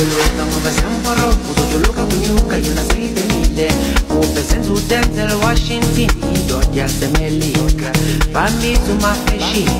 Beluga ngoba siyamboro uzojuluka kunyuka yona seyibelile ubesenza udenzel washington indoda yasemelika bambisa umafeshini